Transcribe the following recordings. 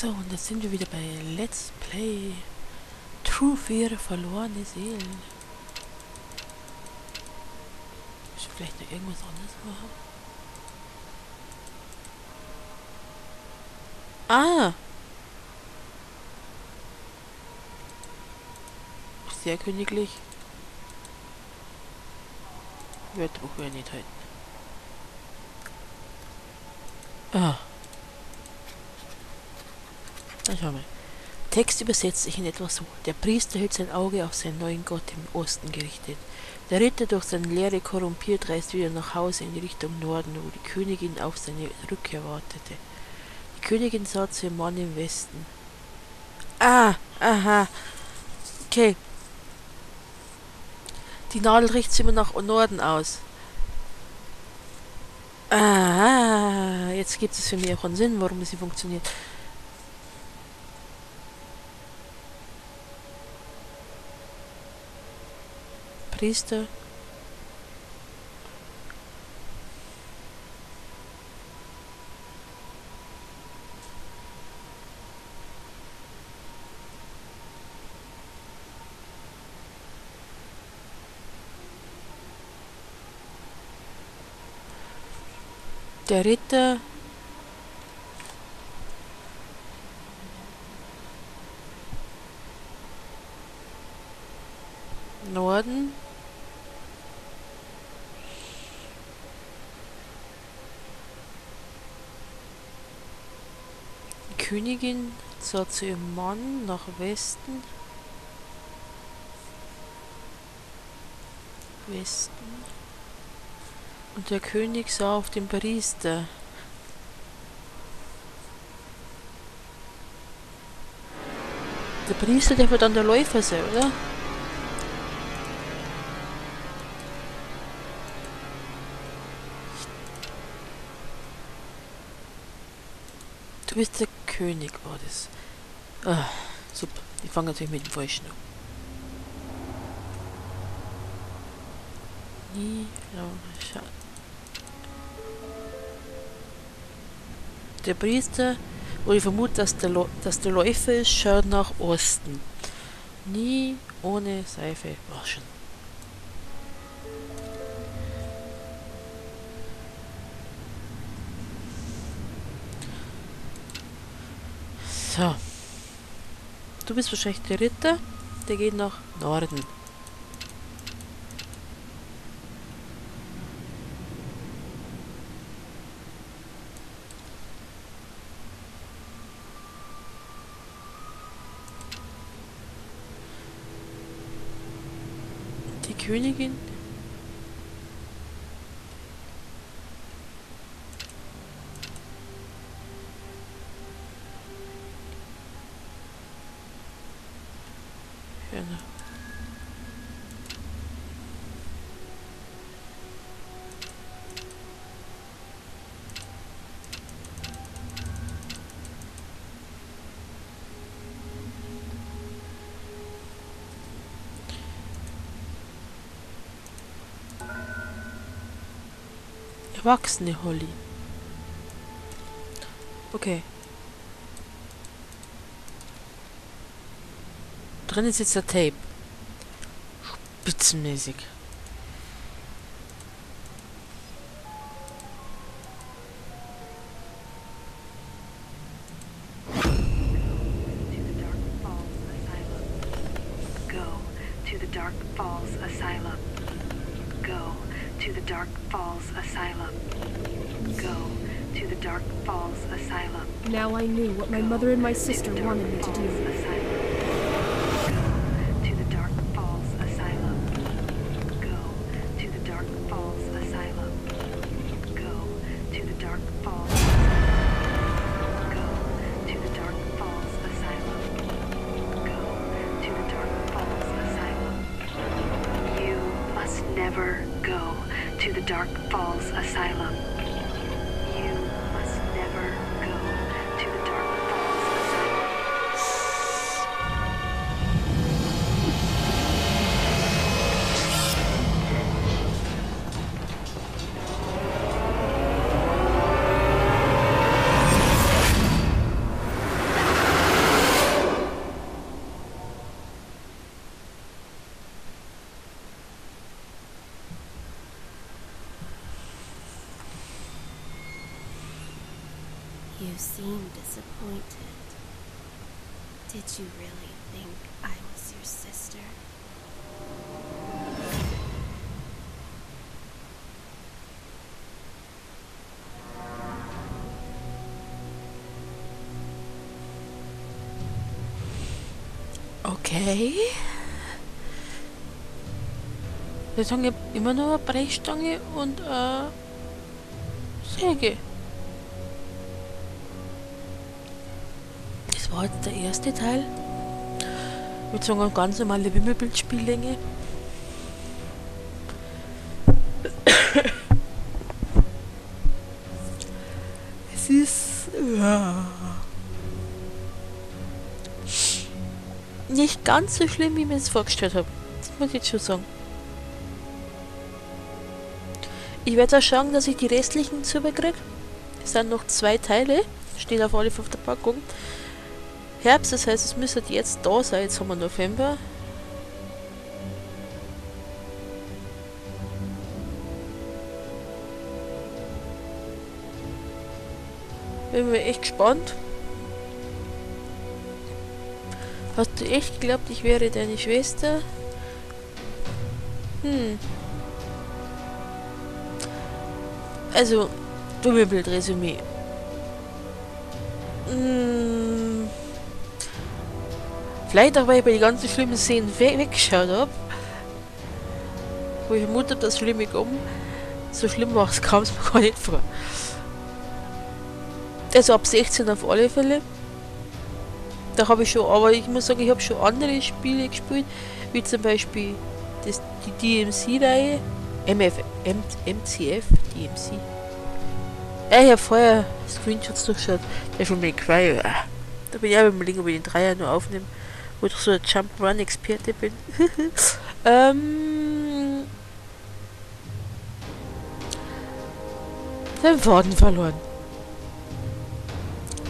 So, und jetzt sind wir wieder bei Let's Play True Fear verlorene Seelen. Ich vielleicht noch irgendwas anderes machen? Ah! Sehr königlich. Wörterbuch wäre nicht halten. Ah. Mal. Text übersetzt sich in etwa so. Der Priester hält sein Auge auf seinen neuen Gott im Osten gerichtet. Der Ritter durch seine Lehre korrumpiert reist wieder nach Hause in die Richtung Norden, wo die Königin auf seine Rückkehr wartete. Die Königin sah zu ihrem Mann im Westen. Ah, aha. Okay. Die Nadel richtet sich immer nach Norden aus. Ah, jetzt gibt es für mich auch einen Sinn, warum sie funktioniert. Priester. Der Ritter Norden Königin sah zu ihrem Mann nach Westen. Westen. Und der König sah auf den Priester. Der Priester, der wird dann der Läufer sein, oder? Du bist der König, war das. Ah, super. Ich fange natürlich mit dem Falschen an. Der Priester, wo ich vermute, dass der, dass der Läufer ist, schaut nach Osten. Nie ohne Seife waschen. So. Du bist wahrscheinlich der Ritter. Der geht nach Norden. Die Königin Erwachsene Holly. Okay. Drin ist jetzt der Tape. Spitzenmäßig. Asylum. Now I knew what my mother and my sister wanted me to do. Asylum. Disappointed. Did you really think I was your sister? Okay. Jetzt haben wir immer nur eine Brechstange und eine Säge. War jetzt der erste Teil. Mit so einer ganz normalen Wimmelbildspiellänge. es ist... Ja. Nicht ganz so schlimm, wie ich mir es vorgestellt habe. Das muss ich jetzt schon sagen. Ich werde auch schauen, dass ich die restlichen zubekriege. Es sind noch zwei Teile. Steht auf alle auf der Packung. Herbst, das heißt, es müsste jetzt da sein. Jetzt haben wir November. Bin mir echt gespannt. Hast du echt geglaubt, ich wäre deine Schwester? Hm. Also, Doppelbildresümee. Hm. Vielleicht auch, weil ich bei den ganzen schlimmen Szenen we weggeschaut habe. Wo ich vermutet habe, das Schlimme kommen. So schlimm war es, kam es mir gar nicht vor. Also ab 16 auf alle Fälle. Da habe ich schon, aber ich muss sagen, ich habe schon andere Spiele gespielt, wie zum Beispiel das, die DMC-Reihe. MF, M, MCF, DMC. Ja, ich habe vorher Screenshots durchgeschaut. Der von mir Cry. Da bin ich auch überlegen, ob ich den Dreier nur aufnehme. Wo ich so ein Jump-Run-Experte bin. ähm. Den Faden verloren.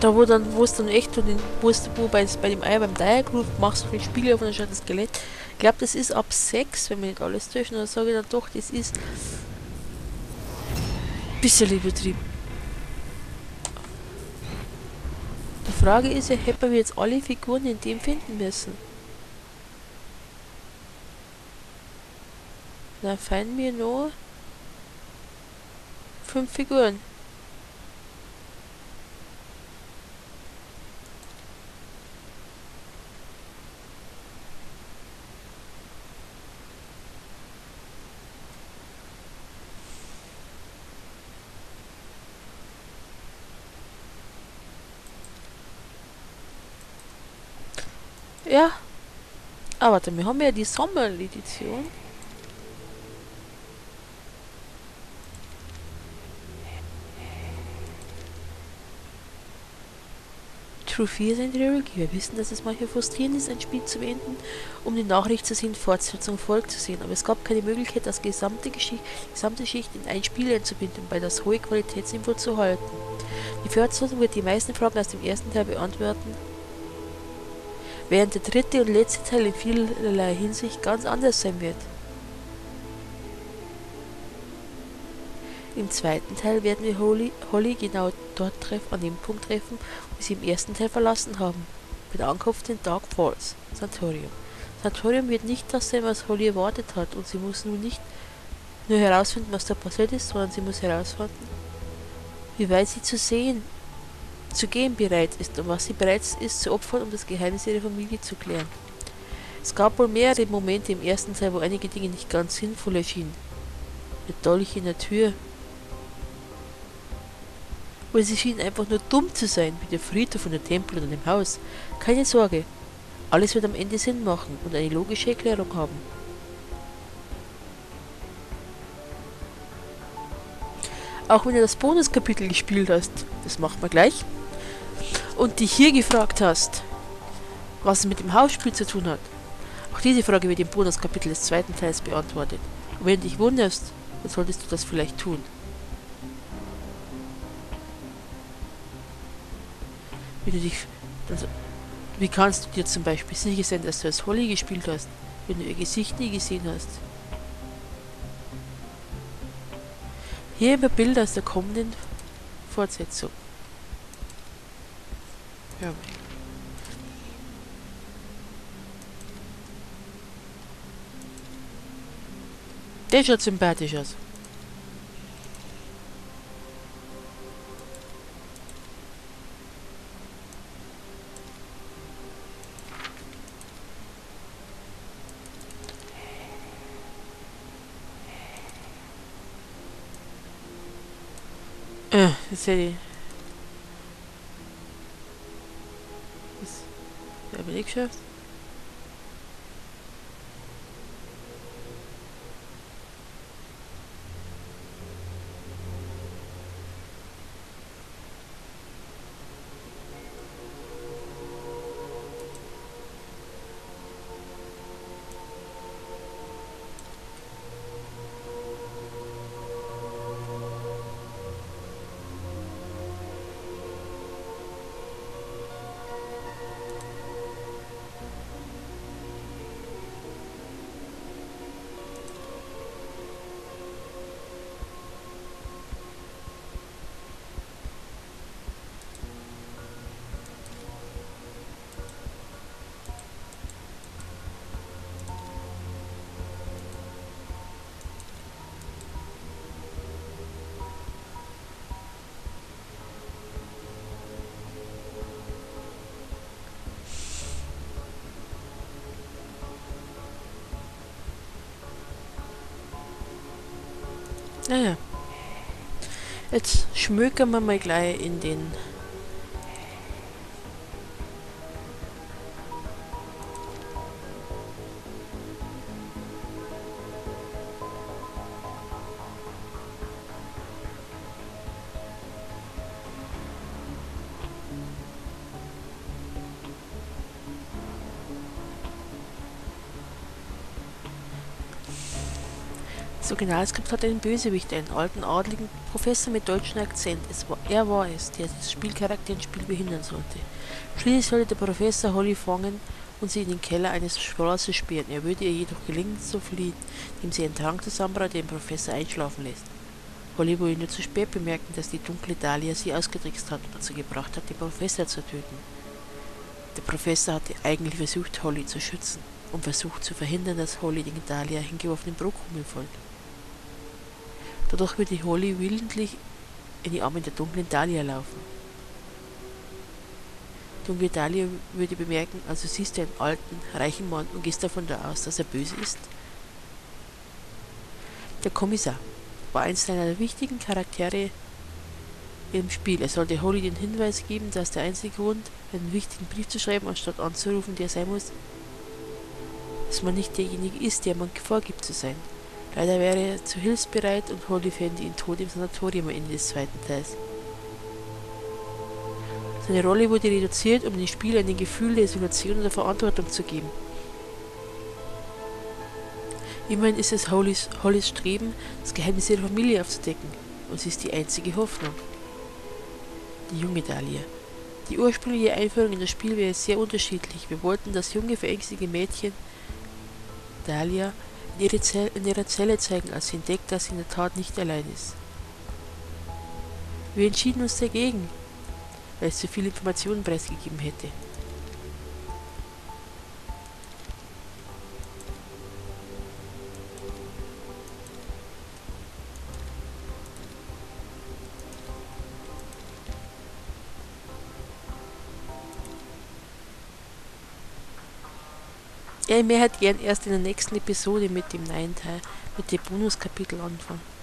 Da wo dann, wo es dann echt, den, wo es wo bei, bei dem Eier beim Dire Groove machst du den Spiegel auf und dann schaut das Skelett. Ich glaube, das ist ab 6, wenn wir nicht alles täuschen. Dann sage ich dann doch, das ist bisschen übertrieben. Frage ist ja, hätten wir jetzt alle Figuren in dem finden müssen? Da fallen mir nur fünf Figuren. Ja. Ah, warte, wir haben ja die Sommeredition. True 4 sind Trilogie. Wir wissen, dass es manchmal frustrierend ist, ein Spiel zu beenden, um die Nachricht zu sehen, Fortsetzung folgt zu sehen. Aber es gab keine Möglichkeit, das gesamte, Geschicht, gesamte Schicht in ein Spiel einzubinden, um bei das hohe Qualitätsniveau zu halten. Die Fortsetzung wird die meisten Fragen aus dem ersten Teil beantworten, während der dritte und letzte Teil in vielerlei Hinsicht ganz anders sein wird. Im zweiten Teil werden wir Holly, Holly genau dort treff, an dem Punkt treffen, wo sie im ersten Teil verlassen haben, mit Ankunft in Dark Falls, Santorium. Santorium wird nicht das sein, was Holly erwartet hat, und sie muss nun nicht nur herausfinden, was da passiert ist, sondern sie muss herausfinden, wie weit sie zu sehen zu gehen bereit ist und was sie bereit ist zu opfern, um das Geheimnis ihrer Familie zu klären. Es gab wohl mehrere Momente im ersten Teil, wo einige Dinge nicht ganz sinnvoll erschienen. Der Dolch in der Tür. Oder sie schienen einfach nur dumm zu sein, wie der Friedhof von der Tempel oder dem Haus. Keine Sorge, alles wird am Ende Sinn machen und eine logische Erklärung haben. Auch wenn du das Bonuskapitel gespielt hast, das macht man gleich, und dich hier gefragt hast, was es mit dem Hausspiel zu tun hat. Auch diese Frage wird im Bonuskapitel des zweiten Teils beantwortet. Und wenn du dich wunderst, dann solltest du das vielleicht tun. Wie du dich... Also, wie kannst du dir zum Beispiel sicher sein, dass du als Holly gespielt hast, wenn du ihr Gesicht nie gesehen hast? Hier immer Bilder aus der kommenden Fortsetzung. Mal. Der schaut sympathisch aus. Äh, das ich. Das habe ich nicht geschafft. Naja. Jetzt schmökern wir mal gleich in den Das Originalskript hat einen Bösewicht, einen alten adligen Professor mit deutschem Akzent. War, er war es, der das Spielcharakter ins Spiel behindern sollte. Schließlich sollte der Professor Holly fangen und sie in den Keller eines Schlosses sperren. Er würde ihr jedoch gelingen zu fliehen, indem sie einen Trank zusammenbraut, den Professor einschlafen lässt. Holly wurde nur zu spät bemerken, dass die dunkle Dahlia sie ausgetrickst hat und dazu gebracht hat, den Professor zu töten. Der Professor hatte eigentlich versucht, Holly zu schützen und versucht zu verhindern, dass Holly den Dahlia hingeworfenen Brokkrummel folgt. Dadurch würde Holly willentlich in die Arme der dunklen Dahlia laufen. Dunkle Dahlia würde bemerken, also siehst du einen alten, reichen Mann und gehst davon aus, dass er böse ist. Der Kommissar war eins seiner wichtigen Charaktere im Spiel. Er sollte Holly den Hinweis geben, dass der einzige Grund, einen wichtigen Brief zu schreiben, anstatt anzurufen, der sein muss, dass man nicht derjenige ist, der man vorgibt zu sein. Leider wäre er zu hilfsbereit und Holly fände ihn tot im Sanatorium am Ende des zweiten Teils. Seine Rolle wurde reduziert, um dem Spieler ein Gefühl der Isolation und der Verantwortung zu geben. Immerhin ist es Hollys, Hollys Streben, das Geheimnis ihrer Familie aufzudecken, und sie ist die einzige Hoffnung. Die junge Dahlia. Die ursprüngliche Einführung in das Spiel wäre sehr unterschiedlich. Wir wollten das junge, verängstigte Mädchen Dahlia ihre in ihrer Zelle zeigen, als sie entdeckt, dass sie in der Tat nicht allein ist. Wir entschieden uns dagegen, weil es zu viele Informationen preisgegeben hätte. Ja, ich hätte gern erst in der nächsten Episode mit dem neuen Teil, mit dem Bonuskapitel anfangen.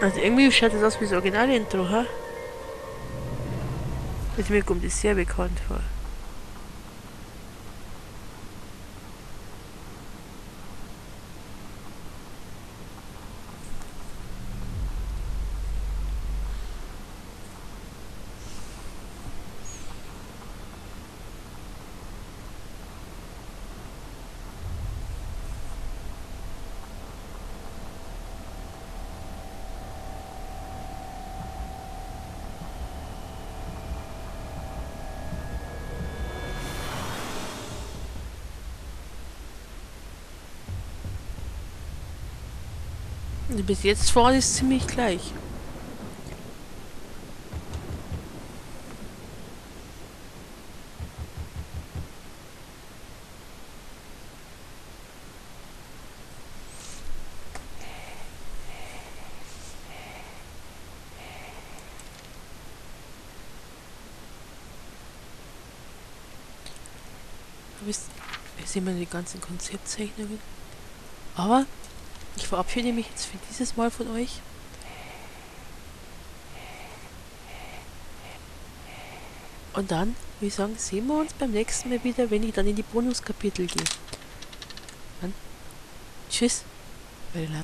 Also irgendwie schaut das aus wie das Original-Intro? Also mir kommt das sehr bekannt vor. Bis jetzt vorne ist ziemlich gleich. Wisst, hier sehen wir die ganzen Konzeptzeichnungen. Aber ich verabschiede mich jetzt für dieses Mal von euch. Und dann, würde ich sagen, sehen wir uns beim nächsten Mal wieder, wenn ich dann in die Bonuskapitel gehe. Dann, tschüss, meine.